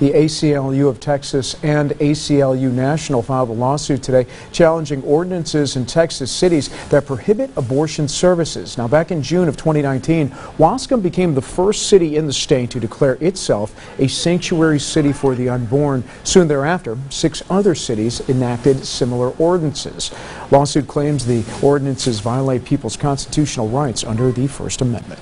The ACLU of Texas and ACLU National filed a lawsuit today challenging ordinances in Texas cities that prohibit abortion services. Now, back in June of 2019, Waskom became the first city in the state to declare itself a sanctuary city for the unborn. Soon thereafter, six other cities enacted similar ordinances. Lawsuit claims the ordinances violate people's constitutional rights under the First Amendment.